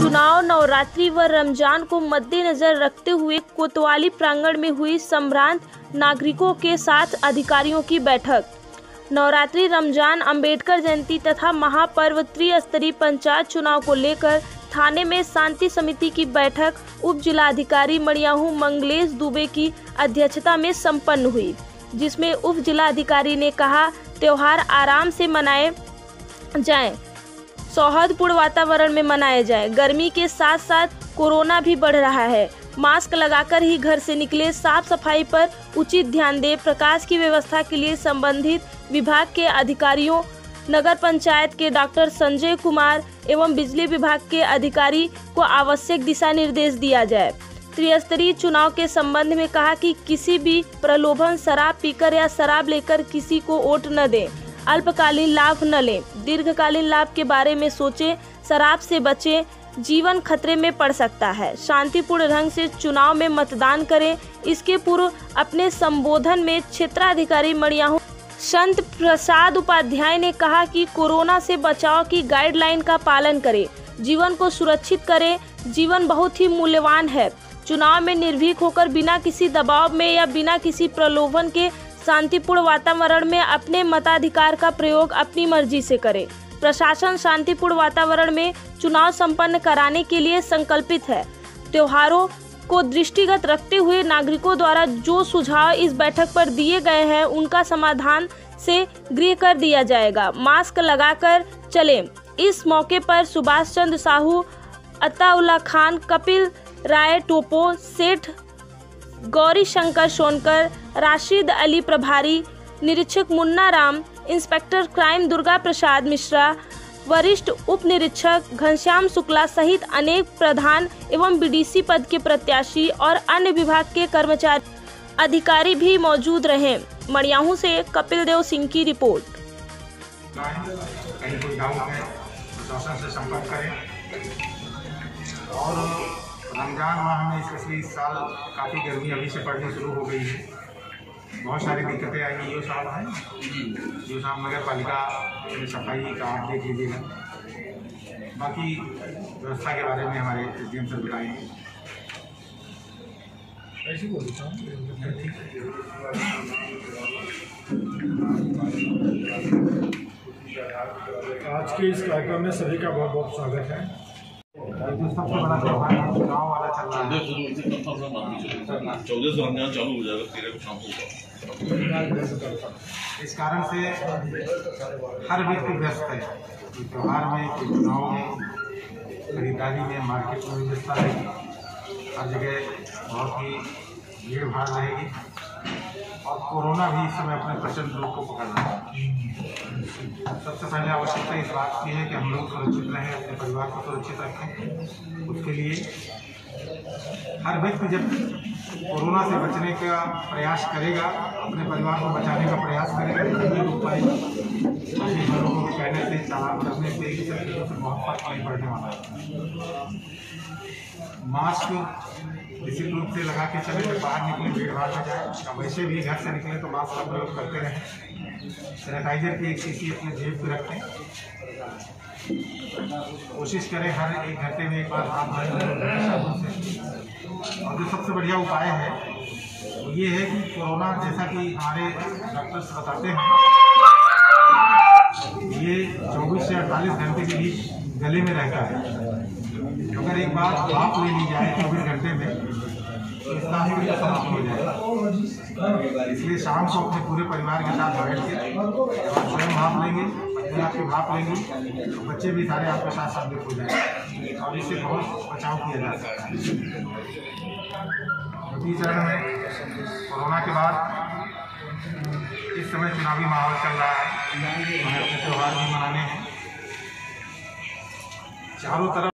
चुनाव नवरात्रि व रमज़ान को मद्देनजर रखते हुए कोतवाली प्रांगण में हुई संभ्रांत नागरिकों के साथ अधिकारियों की बैठक। नवरात्रि, रमज़ान, अंबेडकर जयंती तथा महापर्व त्रिस्तरीय पंचायत चुनाव को लेकर थाने में शांति समिति की बैठक उप जिलाधिकारी मणियाहू मंगलेश दुबे की अध्यक्षता में संपन्न हुई, जिसमें उप जिलाधिकारी ने कहा, त्योहार आराम से मनाए जाएँ। सौहार्दपूर्ण वातावरण में मनाया जाए। गर्मी के साथ साथ कोरोना भी बढ़ रहा है। मास्क लगाकर ही घर से निकले, साफ़ सफ़ाई पर उचित ध्यान दें। प्रकाश की व्यवस्था के लिए संबंधित विभाग के अधिकारियों, नगर पंचायत के डॉक्टर संजय कुमार एवं बिजली विभाग के अधिकारी को आवश्यक दिशा निर्देश दिया जाए। त्रिस्तरीय चुनाव के संबंध में कहा कि किसी भी प्रलोभन, शराब पीकर या शराब लेकर किसी को वोट न दें। अल्पकालीन लाभ न लें। दीर्घकालीन लाभ के बारे में सोचें, शराब से बचें, जीवन खतरे में पड़ सकता है। शांतिपूर्ण ढंग से चुनाव में मतदान करें। इसके पूर्व अपने संबोधन में क्षेत्राधिकारी मड़ियाहू संत प्रसाद उपाध्याय ने कहा कि कोरोना से बचाव की गाइडलाइन का पालन करें। जीवन को सुरक्षित करें। जीवन बहुत ही मूल्यवान है। चुनाव में निर्भीक होकर बिना किसी दबाव में या बिना किसी प्रलोभन के शांतिपूर्ण वातावरण में अपने मताधिकार का प्रयोग अपनी मर्ज़ी से करें। प्रशासन शांतिपूर्ण वातावरण में चुनाव संपन्न कराने के लिए संकल्पित है। त्योहारों को दृष्टिगत रखते हुए नागरिकों द्वारा जो सुझाव इस बैठक पर दिए गए हैं, उनका समाधान से गृह कर दिया जाएगा। मास्क लगाकर चलें। इस मौके पर सुभाष चंद्र साहू अताउल्ला खान, कपिल राय, टोपो, सेठ गौरी शंकर सोनकर, राशिद अली प्रभारी, निरीक्षक मुन्ना राम, इंस्पेक्टर क्राइम दुर्गा प्रसाद मिश्रा, वरिष्ठ उप निरीक्षक घनश्याम शुक्ला सहित अनेक प्रधान एवं बीडीसी पद के प्रत्याशी और अन्य विभाग के कर्मचारी अधिकारी भी मौजूद रहे। मड़ियाहू से कपिल देव सिंह की रिपोर्ट। कहीं कोई डाउट है प्रशासन से संपर्क करें। और रमज़ान माह में स्पेशली इस साल काफ़ी गर्मी अभी से पड़नी शुरू हो गई है। बहुत सारी दिक्कतें आई हैं। यो साहब हैं जो साहब नगर पालिका सफ़ाई का आप देख लीजिएगा। बाकी व्यवस्था के बारे में हमारे एस डी एम सर बताएँगे ऐसे आज के इस कार्यक्रम में सभी का बहुत बहुत स्वागत है। सबसे बड़ा चल रहा है इस कारण से हर व्यक्ति व्यस्त है। त्यौहार में चुनाव में, खरीदारी में, मार्केट में व्यवस्था रहेगी हर जगह बहुत ही भीड़ भाड़ रहेगी। और कोरोना भी इस समय अपने प्रचंड रूप को पकड़ रहा है। सबसे पहले आवश्यकता इस बात की है कि हम लोग सुरक्षित रहें, अपने परिवार को सुरक्षित रखें। उसके लिए हर व्यक्ति जब कोरोना से बचने का प्रयास करेगा, अपने परिवार को बचाने का प्रयास करेगा रोक पाएगा। बाकी लोगों के कहने से चालान करने से इन सब चीज़ों से बहुत फ़र्क नहीं पड़ने वाला है। मास्क निश्चित रूप से लगा के चले जब बाहर निकले भीड़ भाड़ में जाए। और वैसे भी घर से निकले तो मास्क का प्रयोग करते रहें। सैनिटाइजर की एक शीशी अपने जेब पे रखें कोशिश करें हर एक घंटे में एक बार हाथ धोएँ। साबुन से और जो सबसे बढ़िया उपाय है, वो ये है कि कोरोना जैसा कि हमारे डॉक्टर्स बताते हैं, ये 24 से 48 घंटे के बीच गले में रहता है। अगर एक बार भाप ले ली जाए चौबीस घंटे में इसका भी समाप्त हो जाएगा। इसलिए शाम को अपने पूरे परिवार के साथ बैठ के आप स्वयं भाप लेंगे अपने आप की भाप लेंगे तो बच्चे भी सारे आपके साथ शामिल हो जाएँगे। और इससे बहुत बचाव किया जा सकता है। चरण में कोरोना के बाद इस समय चुनावी माहौल चल रहा है। हमें अपने त्यौहार भी मनाने हैं। चारों तरफ़